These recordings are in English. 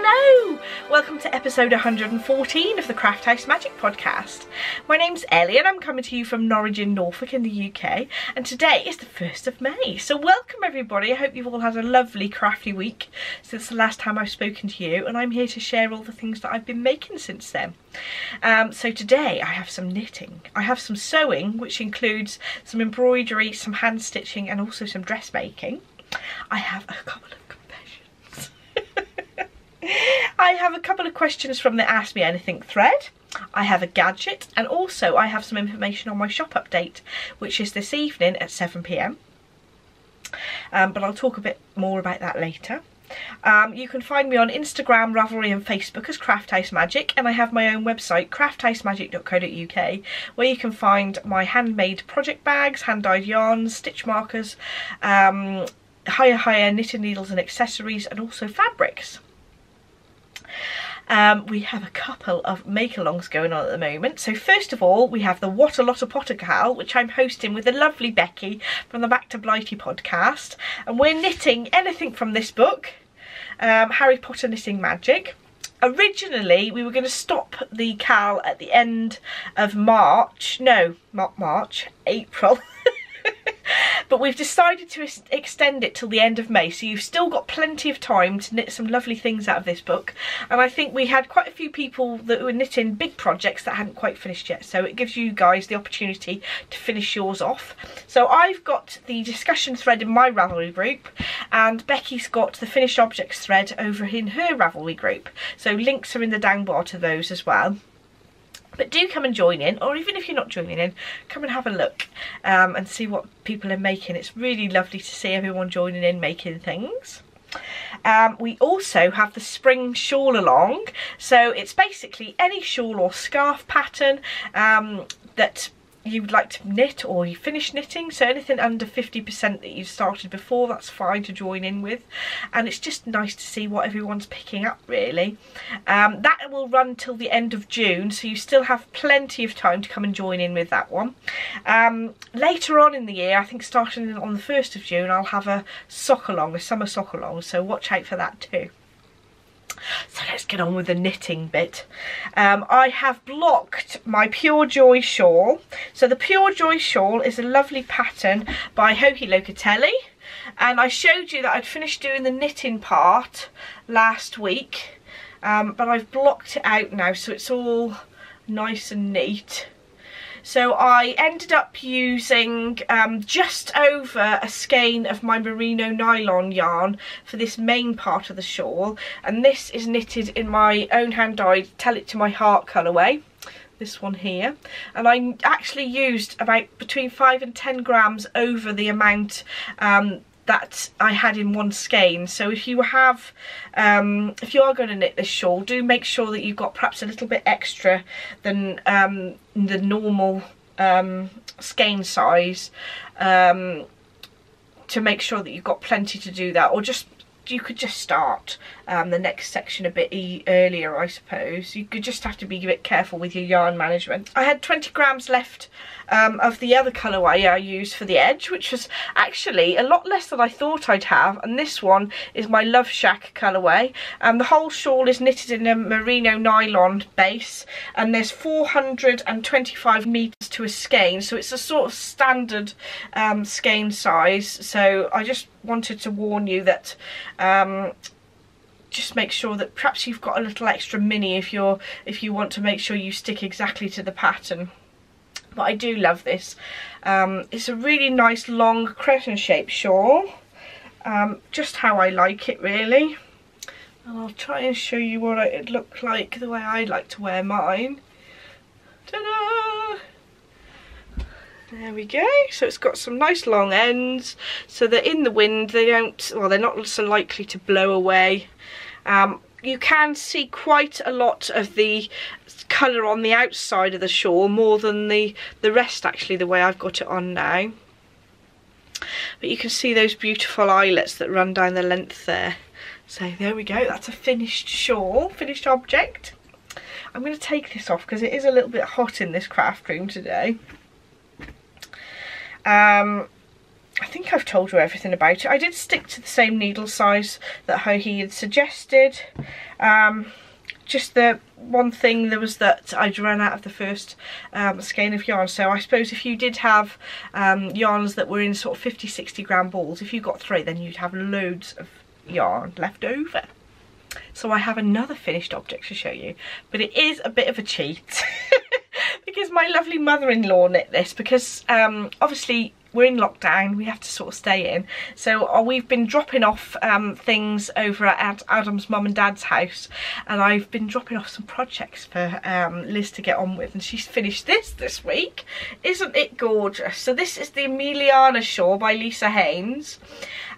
Hello! Welcome to episode 114 of the Craft House Magic podcast. My name's Ellie and I'm coming to you from Norwich in Norfolk in the UK and today is the 1st of May. So welcome everybody, I hope you've all had a lovely crafty week since the last time I've spoken to you and I'm here to share all the things that I've been making since then. Um, so today I have some knitting, I have some sewing which includes some embroidery, some hand stitching and also some dressmaking. I have a couple of I have a couple of questions from the Ask Me Anything thread. I have a gadget and also I have some information on my shop update which is this evening at 7pm. Um, but I'll talk a bit more about that later. Um, you can find me on Instagram, Ravelry and Facebook as Craft House Magic and I have my own website crafthousemagiccouk where you can find my handmade project bags, hand-dyed yarns, stitch markers, um, HiyaHiya knitting needles and accessories and also fabrics. Um, we have a couple of make-alongs going on at the moment. So first of all, we have the What a Lot of Potter KAL, which I'm hosting with the lovely Becky from the Back to Blighty podcast. And we're knitting anything from this book, um, Harry Potter Knitting Magic. Originally, we were going to stop the KAL at the end of March. No, not March, April. but we've decided to extend it till the end of May so you've still got plenty of time to knit some lovely things out of this book. And I think we had quite a few people that were knitting big projects that hadn't quite finished yet so it gives you guys the opportunity to finish yours off. So I've got the discussion thread in my Ravelry group and Becky's got the finished objects thread over in her Ravelry group. So links are in the down bar to those as well but do come and join in, or even if you're not joining in, come and have a look um, and see what people are making. It's really lovely to see everyone joining in making things. Um, we also have the spring shawl along so it's basically any shawl or scarf pattern um, that you'd like to knit or you finish knitting so anything under 50% that you've started before that's fine to join in with. And it's just nice to see what everyone's picking up really. Um, that will run till the end of June so you still have plenty of time to come and join in with that one. Um, later on in the year I think starting on the 1st of June I'll have a sock along a summer sock along so watch out for that too so let's get on with the knitting bit. Um, I have blocked my Pure Joy shawl. So the Pure Joy shawl is a lovely pattern by Joji Locatelli. And I showed you that I'd finished doing the knitting part last week. Um, but I've blocked it out now so it's all nice and neat. So I ended up using um, just over a skein of my merino nylon yarn for this main part of the shawl. And this is knitted in my own hand dyed Tell It To My Heart colourway this one here and I actually used about between 5 and 10 grams over the amount um, that I had in one skein. So if you have, um, if you are going to knit this shawl, do make sure that you've got perhaps a little bit extra than um, the normal um, skein size um, to make sure that you've got plenty to do that or just you could just start um, the next section a bit e earlier I suppose. You could just have to be a bit careful with your yarn management. I had 20 grams left um, of the other colourway I used for the edge which was actually a lot less than I thought I'd have and this one is my Love Shack colourway. Um, the whole shawl is knitted in a merino nylon base and there's 425 metres to a skein so it's a sort of standard um, skein size so I just wanted to warn you that um, just make sure that perhaps you've got a little extra mini if you're if you want to make sure you stick exactly to the pattern. But I do love this. Um, it's a really nice long crescent shaped shawl um, just how I like it really. And I'll try and show you what it looked like the way I like to wear mine. Ta-da! There we go. So it's got some nice long ends so that in the wind they don't, well they're not so likely to blow away. Um, you can see quite a lot of the colour on the outside of the shawl more than the, the rest actually the way I've got it on now. But you can see those beautiful eyelets that run down the length there. So there we go, that's a finished shawl, finished object. I'm going to take this off because it is a little bit hot in this craft room today. Um, I think I've told you everything about it. I did stick to the same needle size that he had suggested. Um, just the one thing there was that I'd run out of the first um, skein of yarn so I suppose if you did have um, yarns that were in sort of 50 60 gram balls if you got three then you'd have loads of yarn left over so I have another finished object to show you but it is a bit of a cheat because my lovely mother-in-law knit this because um, obviously we're in lockdown we have to sort of stay in. So uh, we've been dropping off um, things over at Adam's mum and dad's house and I've been dropping off some projects for um, Liz to get on with and she's finished this this week. Isn't it gorgeous? So this is the Emiliana shawl by Lisa Hannes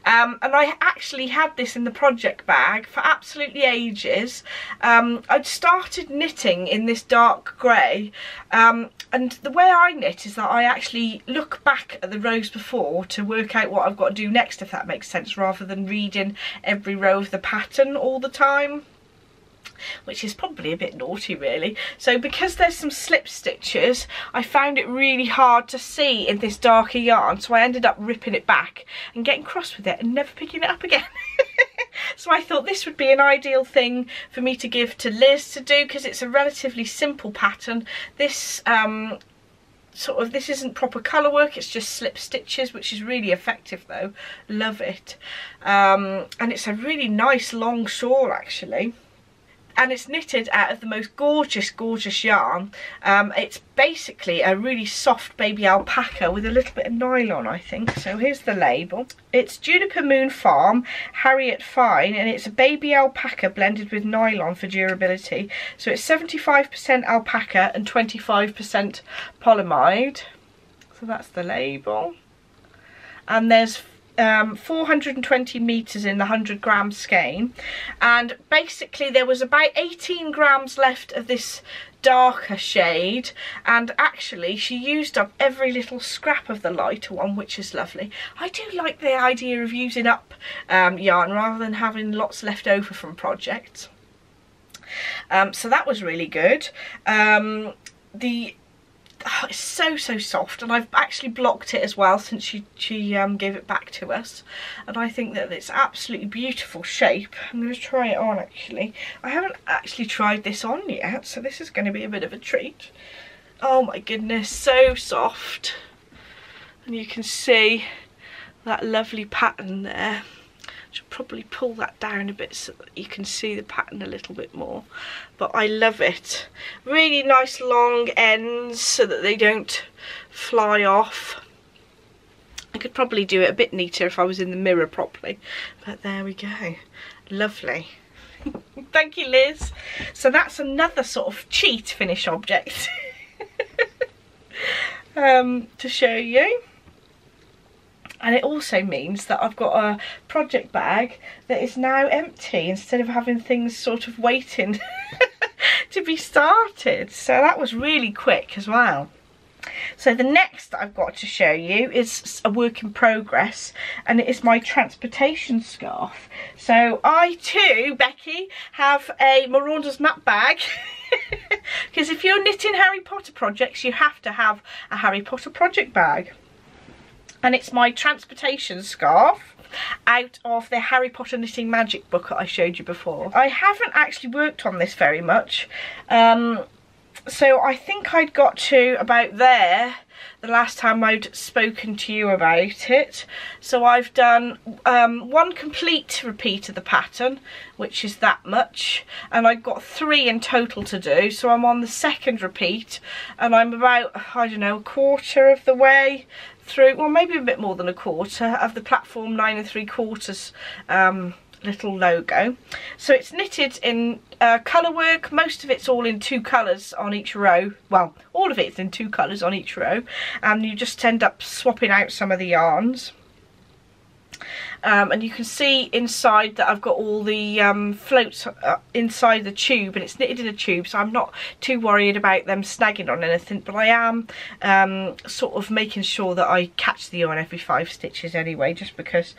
um, and I actually had this in the project bag for absolutely ages. Um, I'd started knitting in this dark grey um, and the way I knit is that I actually look back at the rows before to work out what I've got to do next if that makes sense rather than reading every row of the pattern all the time which is probably a bit naughty really. So because there's some slip stitches, I found it really hard to see in this darker yarn, so I ended up ripping it back and getting cross with it and never picking it up again. so I thought this would be an ideal thing for me to give to Liz to do because it's a relatively simple pattern. This um, sort of this isn't proper colour work it's just slip stitches which is really effective though love it um, and it's a really nice long shawl actually and it's knitted out of the most gorgeous gorgeous yarn. Um, it's basically a really soft baby alpaca with a little bit of nylon I think. So here's the label. It's Juniper Moon Farm Herriot Fine and it's a baby alpaca blended with nylon for durability. So it's 75% alpaca and 25% polyamide. So that's the label. And there's um, 420 metres in the 100 gram skein and basically there was about 18 grams left of this darker shade and actually she used up every little scrap of the lighter one which is lovely. I do like the idea of using up um, yarn rather than having lots left over from projects. Um, so that was really good. Um, the oh, it's so so soft and I've actually blocked it as well since she, she um, gave it back to us. And I think that it's absolutely beautiful shape. I'm going to try it on actually. I haven't actually tried this on yet so this is going to be a bit of a treat. Oh my goodness so soft. And you can see that lovely pattern there should probably pull that down a bit so that you can see the pattern a little bit more. But I love it. Really nice long ends so that they don't fly off. I could probably do it a bit neater if I was in the mirror properly. But there we go. Lovely. Thank you Liz. So that's another sort of cheat finish object um, to show you and it also means that I've got a project bag that is now empty instead of having things sort of waiting to be started. So that was really quick as well. So the next I've got to show you is a work in progress and it is my transportation scarf. So I too, Becky, have a Marauders map bag. Because if you're knitting Harry Potter projects you have to have a Harry Potter project bag and it's my transportation scarf out of the Harry Potter Knitting Magic book that I showed you before. I haven't actually worked on this very much, um, so I think I'd got to about there the last time I'd spoken to you about it. So I've done um, one complete repeat of the pattern, which is that much, and I've got three in total to do. So I'm on the second repeat, and I'm about, I don't know, a quarter of the way through, well maybe a bit more than a quarter of the platform nine and three quarters um, little logo. So it's knitted in uh, colour work, most of it's all in two colours on each row. Well, all of it's in two colours on each row and you just end up swapping out some of the yarns um, and you can see inside that I've got all the um, floats uh, inside the tube and it's knitted in a tube so I'm not too worried about them snagging on anything but I am um, sort of making sure that I catch the yarn every five stitches anyway just because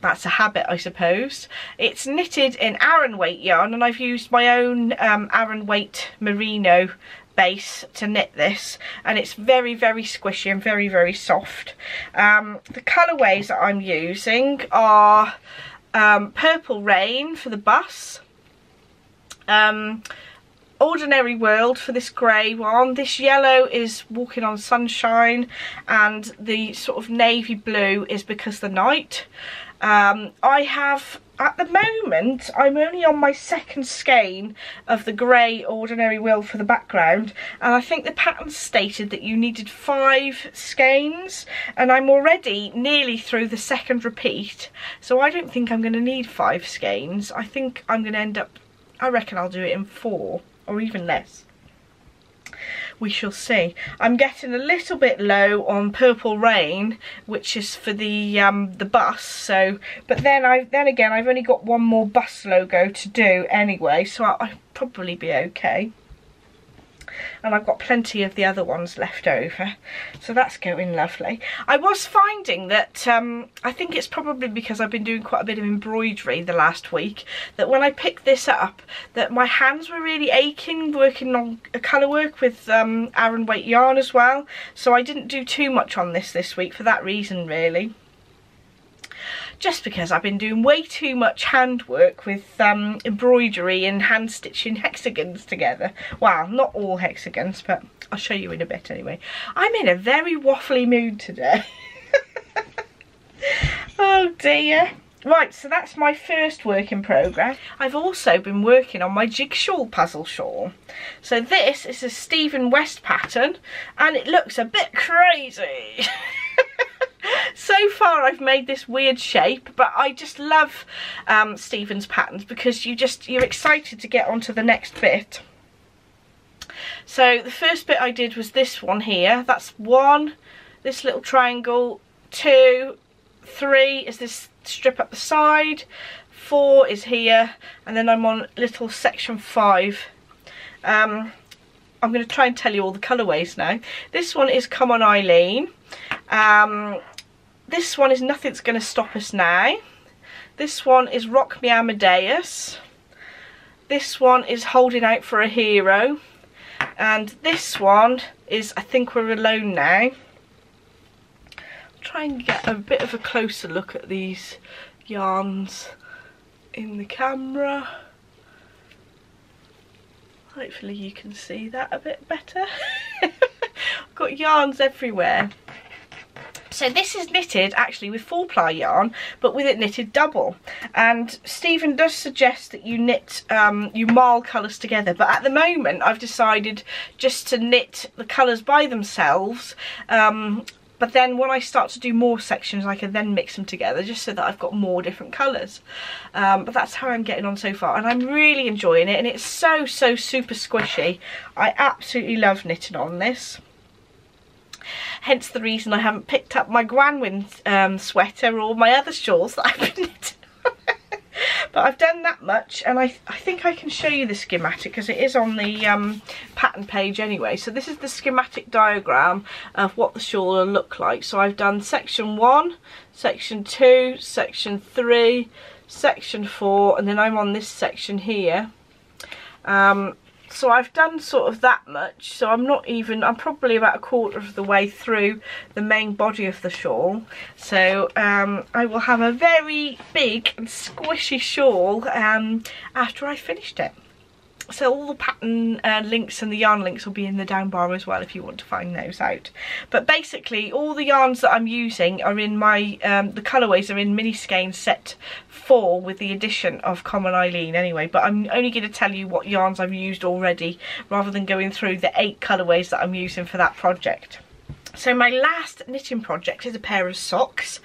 that's a habit I suppose. It's knitted in Aran weight yarn and I've used my own um, Aran weight merino base to knit this and it's very very squishy and very very soft um, the colorways that I'm using are um, Purple Rain for the bus um, Ordinary World for this grey one. This yellow is Walking on Sunshine and the sort of navy blue is Because the Night. Um, I have, at the moment, I'm only on my second skein of the grey Ordinary World for the background and I think the pattern stated that you needed five skeins and I'm already nearly through the second repeat so I don't think I'm going to need five skeins. I think I'm going to end up, I reckon I'll do it in four or even less we shall see. I'm getting a little bit low on Purple Rain, which is for the um, the bus. So, but then I then again I've only got one more bus logo to do anyway, so I'll, I'll probably be okay and I've got plenty of the other ones left over. So that's going lovely. I was finding that um, I think it's probably because I've been doing quite a bit of embroidery the last week that when I picked this up that my hands were really aching working on a colour work with um, Aran weight yarn as well. So I didn't do too much on this this week for that reason really just because I've been doing way too much handwork with um, embroidery and hand stitching hexagons together. Well, not all hexagons, but I'll show you in a bit anyway. I'm in a very waffly mood today. oh dear. Right, so that's my first work in progress. I've also been working on my Jigshawl puzzle shawl. So this is a Stephen West pattern and it looks a bit crazy. so far I've made this weird shape but I just love um, Stephen's patterns because you just you're excited to get onto the next bit. So the first bit I did was this one here. That's one this little triangle. Two three is this strip up the side. Four is here. And then I'm on little section five. Um, I'm going to try and tell you all the colourways now. This one is Come On Eileen. Um, this one is Nothing's Gonna Stop Us Now. This one is Rock Me Amadeus. This one is Holding Out for a Hero. And this one is I Think We're Alone Now. I'll try and get a bit of a closer look at these yarns in the camera. Hopefully you can see that a bit better. I've got yarns everywhere. So this is knitted actually with four ply yarn, but with it knitted double. And Stephen does suggest that you knit, um, you marl colours together, but at the moment I've decided just to knit the colours by themselves. Um, but then when I start to do more sections I can then mix them together just so that I've got more different colours um, but that's how I'm getting on so far and I'm really enjoying it and it's so so super squishy I absolutely love knitting on this hence the reason I haven't picked up my Gwanwyn um, sweater or my other shawls that I've been but I've done that much and I, I think I can show you the schematic because it is on the um, pattern page anyway. So this is the schematic diagram of what the shawl will look like. So I've done section 1, section 2, section 3, section 4 and then I'm on this section here. Um, so I've done sort of that much. So I'm not even I'm probably about a quarter of the way through the main body of the shawl. So um, I will have a very big and squishy shawl um, after I finished it so all the pattern uh, links and the yarn links will be in the down bar as well if you want to find those out. But basically all the yarns that I'm using are in my um, the colorways are in mini skein set 4 with the addition of Come On Eileen anyway but I'm only going to tell you what yarns I've used already rather than going through the eight colorways that I'm using for that project. So my last knitting project is a pair of socks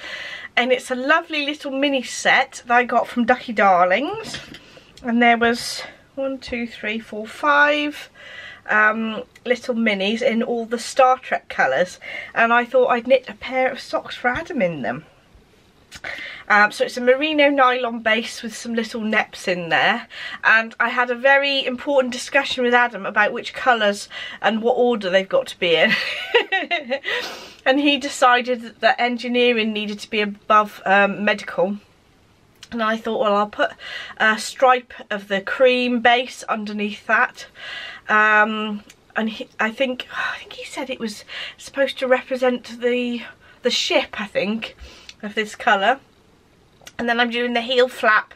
and it's a lovely little mini set that I got from Ducky Darlings and there was one, two, three, four, five um, little minis in all the Star Trek colours. And I thought I'd knit a pair of socks for Adam in them. Um, so it's a merino nylon base with some little neps in there. And I had a very important discussion with Adam about which colours and what order they've got to be in. And he decided that engineering needed to be above um, medical and I thought well I'll put a stripe of the cream base underneath that um, and he, I think I think he said it was supposed to represent the the ship I think of this colour and then I'm doing the heel flap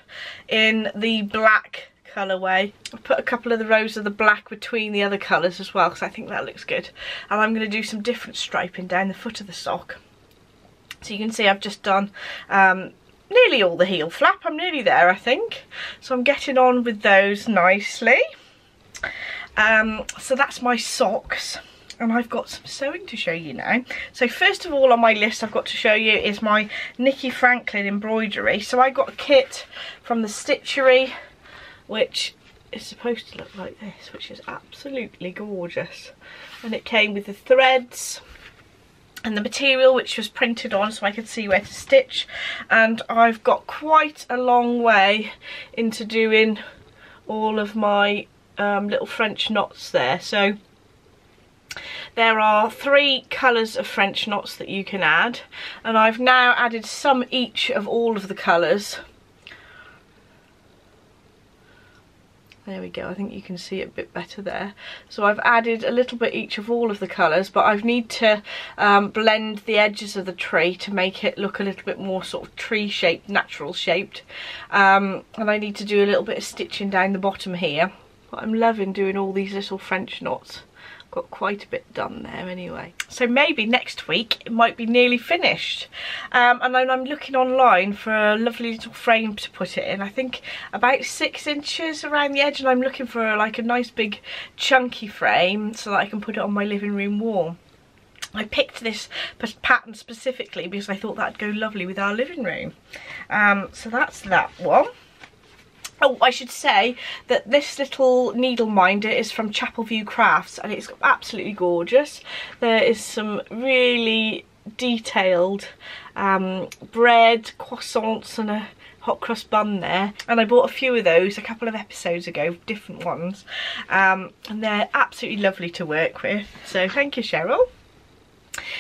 in the black colourway. I've put a couple of the rows of the black between the other colours as well because I think that looks good. And I'm going to do some different striping down the foot of the sock. So you can see I've just done um, nearly all the heel flap. I'm nearly there I think. So I'm getting on with those nicely. Um, so that's my socks and I've got some sewing to show you now. So first of all on my list I've got to show you is my Nikki Franklin embroidery. So I got a kit from the Stitchery which is supposed to look like this which is absolutely gorgeous and it came with the threads and the material which was printed on so I could see where to stitch and I've got quite a long way into doing all of my um, little French knots there so there are three colours of French knots that you can add and I've now added some each of all of the colours. There we go, I think you can see it a bit better there. So I've added a little bit each of all of the colours, but I need to um, blend the edges of the tree to make it look a little bit more sort of tree shaped, natural shaped. Um, and I need to do a little bit of stitching down the bottom here. But I'm loving doing all these little French knots got quite a bit done there anyway. So maybe next week it might be nearly finished. Um, and then I'm looking online for a lovely little frame to put it in. I think about six inches around the edge and I'm looking for like a nice big chunky frame so that I can put it on my living room wall. I picked this pattern specifically because I thought that'd go lovely with our living room. Um, so that's that one. Oh, I should say that this little needle minder is from Chapel View Crafts and it's absolutely gorgeous. There is some really detailed um, bread, croissants and a hot cross bun there. And I bought a few of those a couple of episodes ago different ones. Um, and they're absolutely lovely to work with. So thank you Cheryl.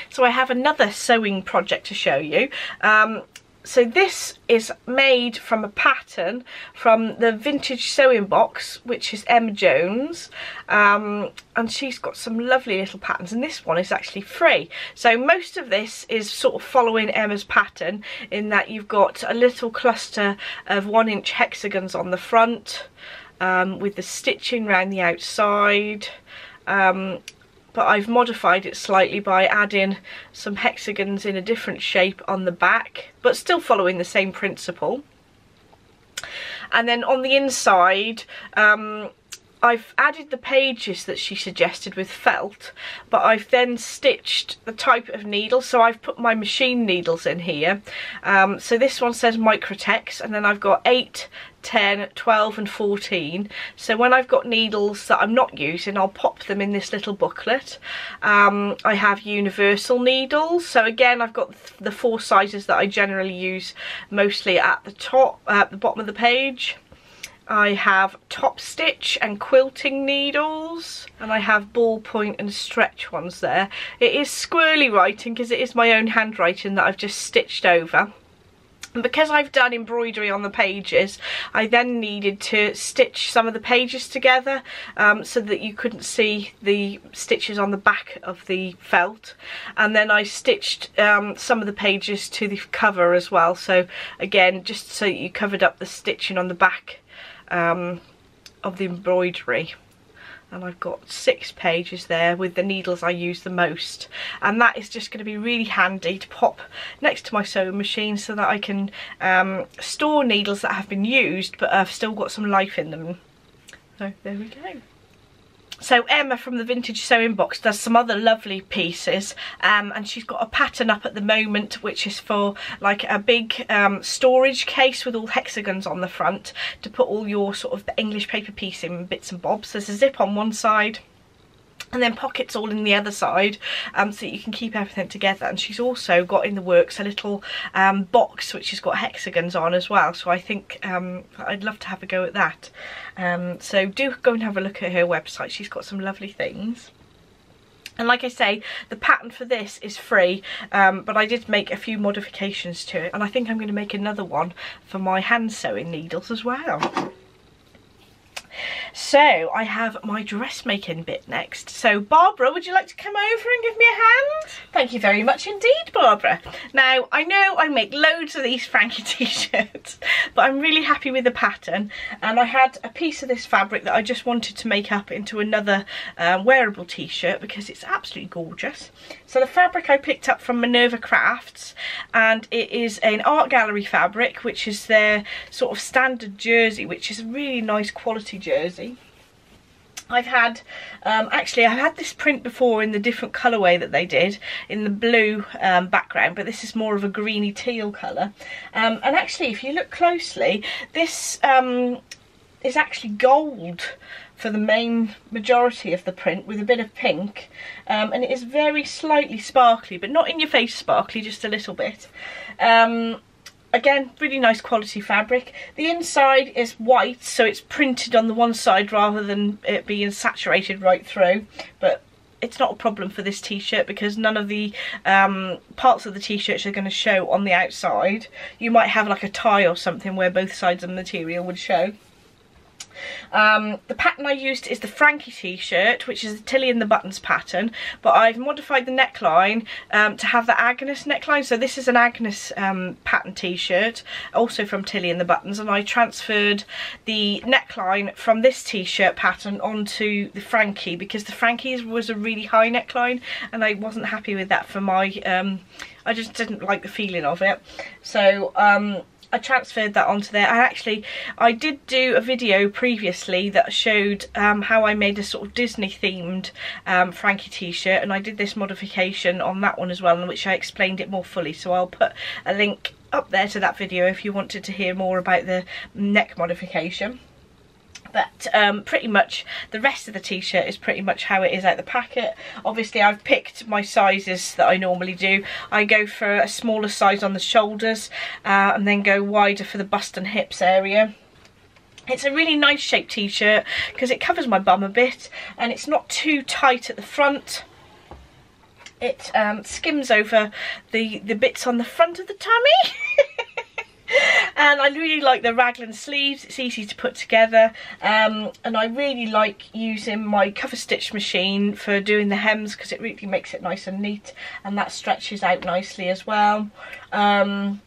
So I have another sewing project to show you. Um, so this is made from a pattern from the vintage sewing box which is Emma Jones. Um, and she's got some lovely little patterns and this one is actually free. So most of this is sort of following Emma's pattern in that you've got a little cluster of one inch hexagons on the front um, with the stitching around the outside. Um, but I've modified it slightly by adding some hexagons in a different shape on the back but still following the same principle. And then on the inside um, I've added the pages that she suggested with felt but I've then stitched the type of needle so I've put my machine needles in here um, so this one says Microtex and then I've got 8 10, 12 and 14. So when I've got needles that I'm not using, I'll pop them in this little booklet. Um, I have universal needles. So again, I've got the four sizes that I generally use mostly at the top, at the bottom of the page. I have top stitch and quilting needles and I have ballpoint and stretch ones there. It is squirrely writing because it is my own handwriting that I've just stitched over. And because I've done embroidery on the pages, I then needed to stitch some of the pages together um, so that you couldn't see the stitches on the back of the felt. And then I stitched um, some of the pages to the cover as well. So again, just so you covered up the stitching on the back um, of the embroidery and I've got six pages there with the needles I use the most and that is just going to be really handy to pop next to my sewing machine so that I can um, store needles that have been used but I've still got some life in them. So there we go. So Emma from the Vintage Sewing Box does some other lovely pieces um, and she's got a pattern up at the moment which is for like a big um, storage case with all hexagons on the front to put all your sort of English paper piece in bits and bobs. There's a zip on one side and then pockets all in the other side um, so you can keep everything together. And she's also got in the works a little um, box which has got hexagons on as well. So I think um, I'd love to have a go at that. Um, so do go and have a look at her website. She's got some lovely things. And like I say, the pattern for this is free, um, but I did make a few modifications to it, and I think I'm going to make another one for my hand sewing needles as well. So I have my dressmaking bit next. So Barbara, would you like to come over and give me a hand? Thank you very much indeed, Barbara. Now, I know I make loads of these Frankie t-shirts, but I'm really happy with the pattern. And I had a piece of this fabric that I just wanted to make up into another uh, wearable t-shirt because it's absolutely gorgeous. So the fabric I picked up from Minerva Crafts and it is an art gallery fabric which is their sort of standard jersey which is a really nice quality jersey. I've had, um, actually I've had this print before in the different colourway that they did in the blue um, background but this is more of a greeny teal colour. Um, and actually if you look closely this um, is actually gold for the main majority of the print with a bit of pink. Um, and it is very slightly sparkly but not in your face sparkly just a little bit. Um, again really nice quality fabric the inside is white so it's printed on the one side rather than it being saturated right through but it's not a problem for this t-shirt because none of the um, parts of the t-shirts are going to show on the outside. You might have like a tie or something where both sides of the material would show. Um, the pattern I used is the Frankie t-shirt, which is the Tilly and the Buttons pattern, but I've modified the neckline um, to have the Agnes neckline. So this is an Agnes um, pattern t-shirt, also from Tilly and the Buttons, and I transferred the neckline from this t-shirt pattern onto the Frankie because the Frankie's was a really high neckline, and I wasn't happy with that for my... Um, I just didn't like the feeling of it. So um, I transferred that onto there. I actually, I did do a video previously that showed um, how I made a sort of Disney themed um, Frankie t-shirt and I did this modification on that one as well in which I explained it more fully. So I'll put a link up there to that video if you wanted to hear more about the neck modification but um, pretty much the rest of the t-shirt is pretty much how it is out the packet. Obviously I've picked my sizes that I normally do. I go for a smaller size on the shoulders uh, and then go wider for the bust and hips area. It's a really nice shaped t-shirt because it covers my bum a bit and it's not too tight at the front it um, skims over the, the bits on the front of the tummy. and I really like the raglan sleeves it's easy to put together. Um, and I really like using my cover stitch machine for doing the hems because it really makes it nice and neat and that stretches out nicely as well. Um,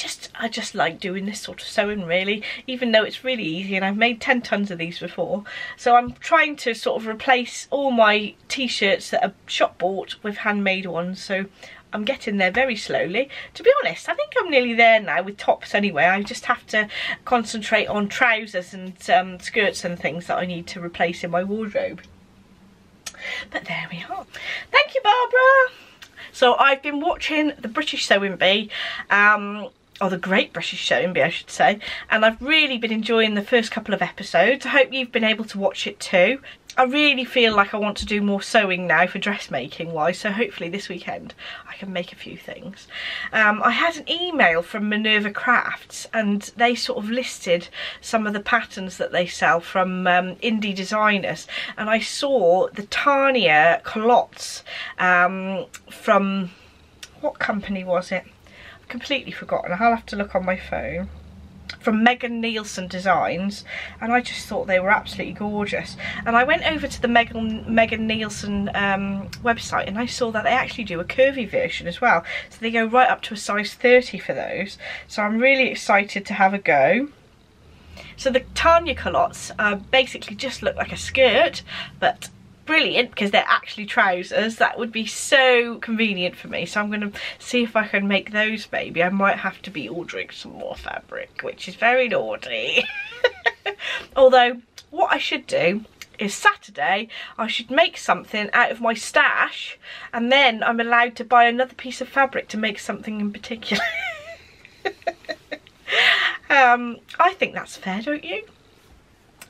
just I just like doing this sort of sewing really even though it's really easy and I've made 10 tons of these before. So I'm trying to sort of replace all my t-shirts that are shop bought with handmade ones. So I'm getting there very slowly. To be honest, I think I'm nearly there now with tops anyway. I just have to concentrate on trousers and um, skirts and things that I need to replace in my wardrobe. But there we are. Thank you, Barbara. So I've been watching the British Sewing Bee. Um, or the Great British Bee I should say and I've really been enjoying the first couple of episodes. I hope you've been able to watch it too. I really feel like I want to do more sewing now for dressmaking wise so hopefully this weekend I can make a few things. Um, I had an email from Minerva Crafts and they sort of listed some of the patterns that they sell from um, indie designers and I saw the Tania culottes um, from what company was it? Completely forgotten. I'll have to look on my phone. From Megan Nielsen Designs. And I just thought they were absolutely gorgeous. And I went over to the Megan, Megan Nielsen um, website and I saw that they actually do a curvy version as well. So they go right up to a size 30 for those. So I'm really excited to have a go. So the Tania culottes uh, basically just look like a skirt but brilliant because they're actually trousers. That would be so convenient for me. So I'm going to see if I can make those maybe. I might have to be ordering some more fabric, which is very naughty. Although, what I should do is Saturday I should make something out of my stash and then I'm allowed to buy another piece of fabric to make something in particular. um, I think that's fair, don't you?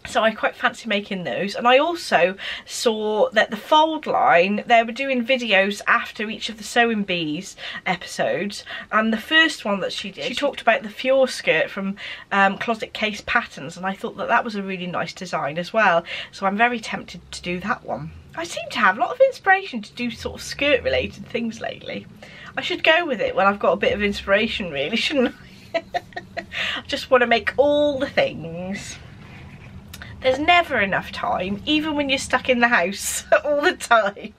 So I quite fancy making those and I also saw that the fold line they were doing videos after each of the sewing bees episodes and the first one that she did she talked about the Fiore skirt from um, Closet Case Patterns and I thought that that was a really nice design as well so I'm very tempted to do that one. I seem to have a lot of inspiration to do sort of skirt related things lately. I should go with it when I've got a bit of inspiration really shouldn't I? I just want to make all the things. There's never enough time, even when you're stuck in the house all the time.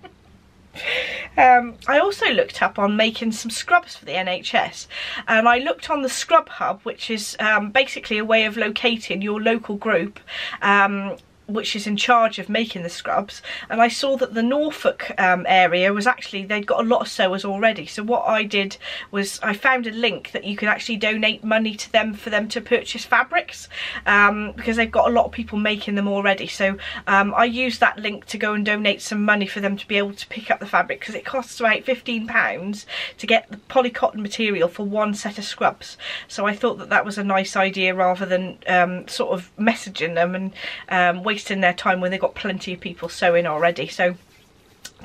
Um, I also looked up on making some scrubs for the NHS and I looked on the Scrub Hub which is um, basically a way of locating your local group um, which is in charge of making the scrubs and I saw that the Norfolk um, area was actually they'd got a lot of sewers already. So what I did was I found a link that you could actually donate money to them for them to purchase fabrics um, because they've got a lot of people making them already. So um, I used that link to go and donate some money for them to be able to pick up the fabric because it costs about 15 pounds to get the polycotton material for one set of scrubs. So I thought that that was a nice idea rather than um, sort of messaging them and um, wasting wasting their time when they've got plenty of people sewing already. So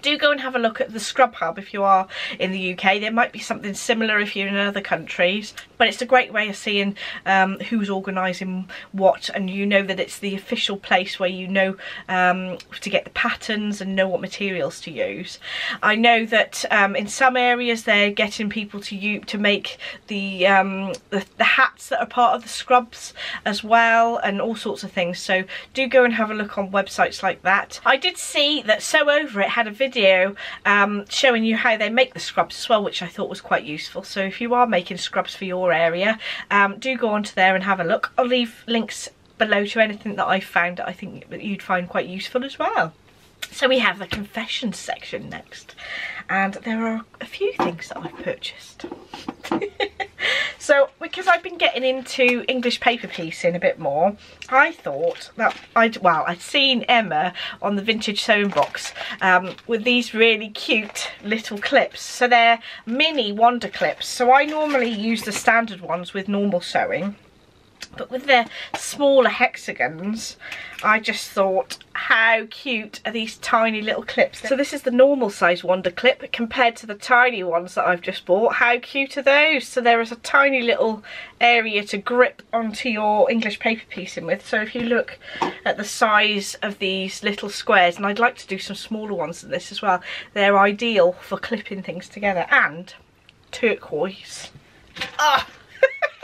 do go and have a look at the Scrub Hub if you are in the UK. There might be something similar if you're in other countries, but it's a great way of seeing um, who's organising what and you know that it's the official place where you know um, to get the patterns and know what materials to use. I know that um, in some areas they're getting people to you to make the, um, the, the hats that are part of the scrubs as well and all sorts of things. So do go and have a look on websites like that. I did see that Sew Over It had a video video um, showing you how they make the scrubs as well, which I thought was quite useful. So if you are making scrubs for your area, um, do go onto there and have a look. I'll leave links below to anything that I found that I think you'd find quite useful as well. So we have the confessions section next and there are a few things that I've purchased. so because I've been getting into English paper piecing a bit more I thought that I'd well I'd seen Emma on the vintage sewing box um, with these really cute little clips. So they're mini wonder clips. So I normally use the standard ones with normal sewing but with the smaller hexagons I just thought how cute are these tiny little clips? So this is the normal size wonder clip compared to the tiny ones that I've just bought. How cute are those? So there is a tiny little area to grip onto your English paper piecing with. So if you look at the size of these little squares and I'd like to do some smaller ones than this as well they're ideal for clipping things together. And turquoise. Ah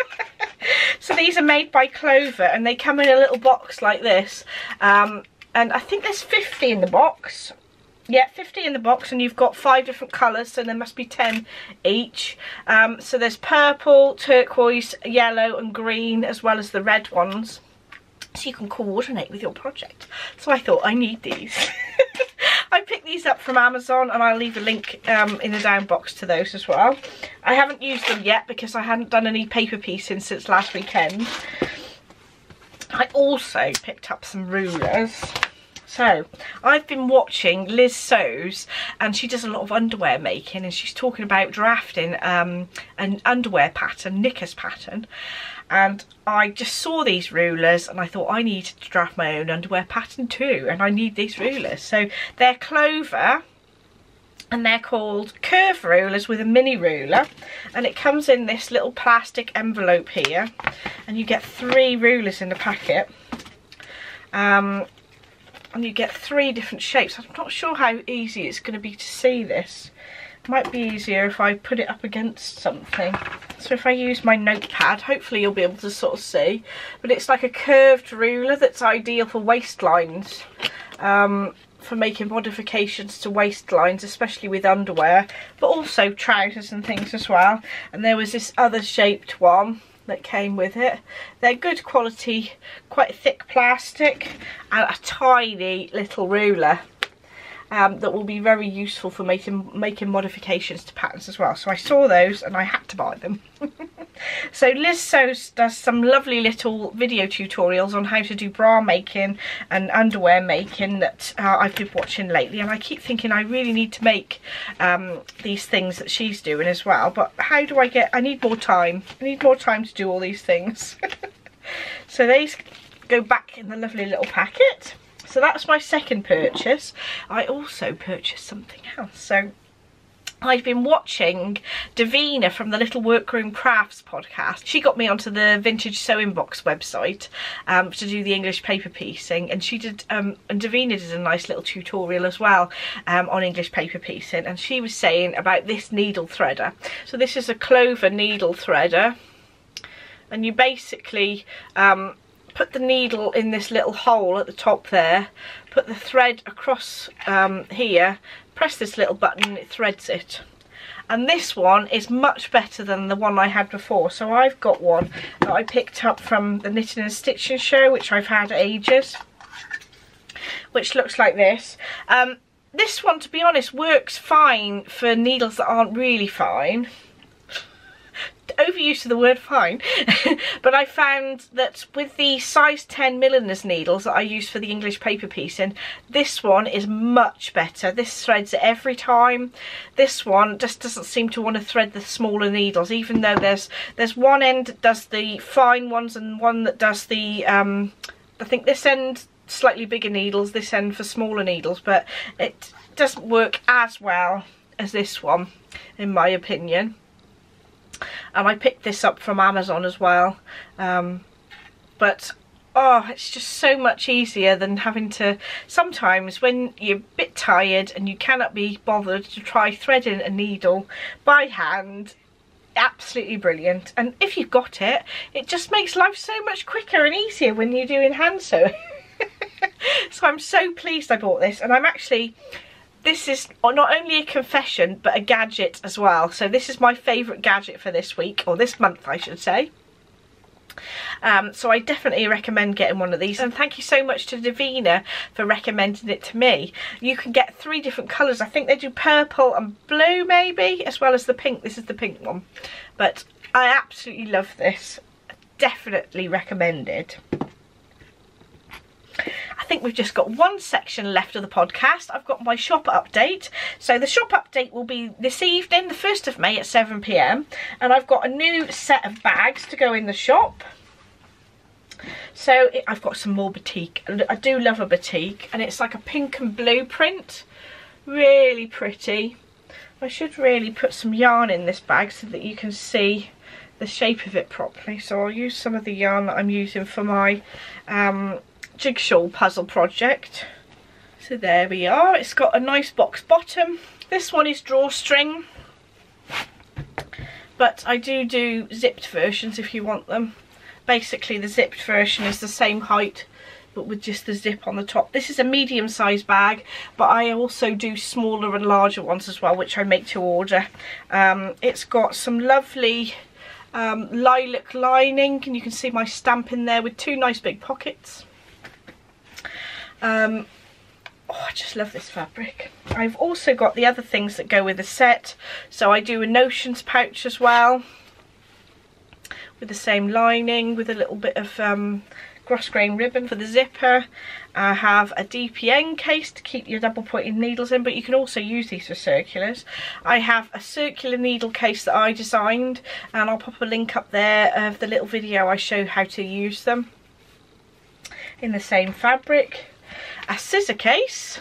so these are made by Clover and they come in a little box like this. Um, and I think there's 50 in the box. Yeah, 50 in the box and you've got five different colours, so there must be 10 each. Um, so there's purple, turquoise, yellow and green, as well as the red ones. So you can coordinate with your project. So I thought, I need these. I picked these up from Amazon and I'll leave a link um, in the down box to those as well. I haven't used them yet because I hadn't done any paper piecing since last weekend. I also picked up some rulers. So, I've been watching Liz Sews and she does a lot of underwear making and she's talking about drafting um, an underwear pattern, knickers pattern and I just saw these rulers and I thought I need to draft my own underwear pattern too and I need these rulers. So they're clover and they're called curve rulers with a mini ruler and it comes in this little plastic envelope here and you get three rulers in the packet. Um, and you get three different shapes. I'm not sure how easy it's going to be to see this might be easier if I put it up against something. So if I use my notepad, hopefully you'll be able to sort of see. But it's like a curved ruler that's ideal for waistlines. Um, for making modifications to waistlines, especially with underwear. But also trousers and things as well. And there was this other shaped one that came with it. They're good quality, quite thick plastic and a tiny little ruler um, that will be very useful for making making modifications to patterns as well. So I saw those and I had to buy them. so Liz Sews does some lovely little video tutorials on how to do bra making and underwear making that uh, I've been watching lately. And I keep thinking I really need to make um, these things that she's doing as well. But how do I get I need more time. I need more time to do all these things. So these go back in the lovely little packet so that's my second purchase. I also purchased something else. So I've been watching Davina from the Little Workroom Crafts podcast. She got me onto the Vintage Sewing Box website um, to do the English paper piecing and she did, um, and Davina did a nice little tutorial as well um, on English paper piecing and she was saying about this needle threader. So this is a clover needle threader and you basically um, put the needle in this little hole at the top there, put the thread across um, here, press this little button it threads it. And this one is much better than the one I had before. So I've got one that I picked up from the Knitting and Stitching show, which I've had ages, which looks like this. Um, this one, to be honest, works fine for needles that aren't really fine overuse of the word fine but I found that with the size 10 milliner's needles that I use for the English paper piecing this one is much better. This threads every time. This one just doesn't seem to want to thread the smaller needles even though there's there's one end that does the fine ones and one that does the um, I think this end slightly bigger needles this end for smaller needles but it doesn't work as well as this one in my opinion and I picked this up from Amazon as well. Um, but oh it's just so much easier than having to sometimes when you're a bit tired and you cannot be bothered to try threading a needle by hand absolutely brilliant. And if you've got it it just makes life so much quicker and easier when you're doing hand sewing. So I'm so pleased I bought this. And I'm actually this is not only a confession but a gadget as well so this is my favourite gadget for this week or this month I should say um, so I definitely recommend getting one of these and thank you so much to Davina for recommending it to me. You can get three different colours. I think they do purple and blue maybe as well as the pink. This is the pink one. But I absolutely love this. Definitely recommended. Think we've just got one section left of the podcast. I've got my shop update. So the shop update will be this evening, the 1st of May at 7pm. And I've got a new set of bags to go in the shop. So it, I've got some more batik. I do love a batik. And it's like a pink and blue print. Really pretty. I should really put some yarn in this bag so that you can see the shape of it properly. So I'll use some of the yarn that I'm using for my um, Jigshawl puzzle project. So there we are. It's got a nice box bottom. This one is drawstring. But I do do zipped versions if you want them. Basically the zipped version is the same height but with just the zip on the top. This is a medium sized bag, but I also do smaller and larger ones as well, which I make to order. Um, it's got some lovely um, lilac lining, and you can see my stamp in there with two nice big pockets. Um, oh, I just love this fabric. I've also got the other things that go with the set. So I do a notions pouch as well with the same lining with a little bit of um, grain ribbon for the zipper. I have a DPN case to keep your double pointed needles in but you can also use these for circulars. I have a circular needle case that I designed and I'll pop a link up there of the little video I show how to use them in the same fabric a scissor case.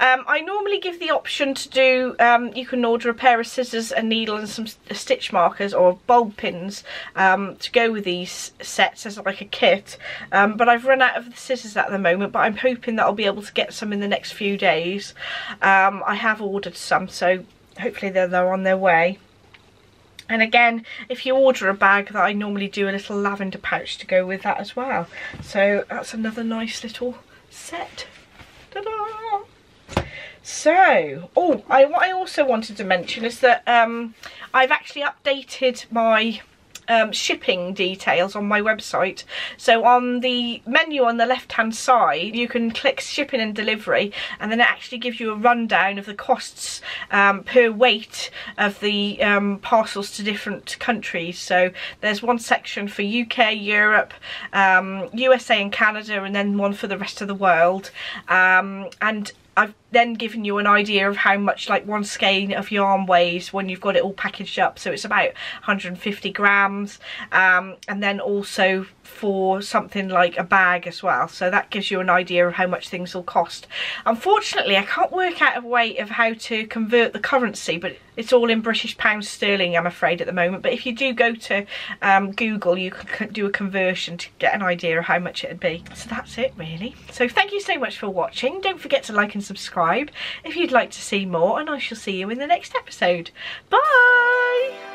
Um, I normally give the option to do, um, you can order a pair of scissors, a needle and some stitch markers or bulb pins um, to go with these sets as like a kit. Um, but I've run out of the scissors at the moment, but I'm hoping that I'll be able to get some in the next few days. Um, I have ordered some, so hopefully they're, they're on their way. And again, if you order a bag that I normally do a little lavender pouch to go with that as well. So that's another nice little set. So, oh, I, what I also wanted to mention is that um, I've actually updated my um, shipping details on my website. So on the menu on the left hand side you can click shipping and delivery and then it actually gives you a rundown of the costs um, per weight of the um, parcels to different countries. So there's one section for UK, Europe, USA um, and Canada and then one for the rest of the world. Um, and I've then given you an idea of how much like one skein of yarn weighs when you've got it all packaged up. So it's about 150 grams. Um, and then also for something like a bag as well. So that gives you an idea of how much things will cost. Unfortunately I can't work out a way of how to convert the currency but it's all in British pounds sterling I'm afraid at the moment. But if you do go to um, Google you can do a conversion to get an idea of how much it'd be. So that's it really. So thank you so much for watching. Don't forget to like and subscribe if you'd like to see more and I shall see you in the next episode. Bye!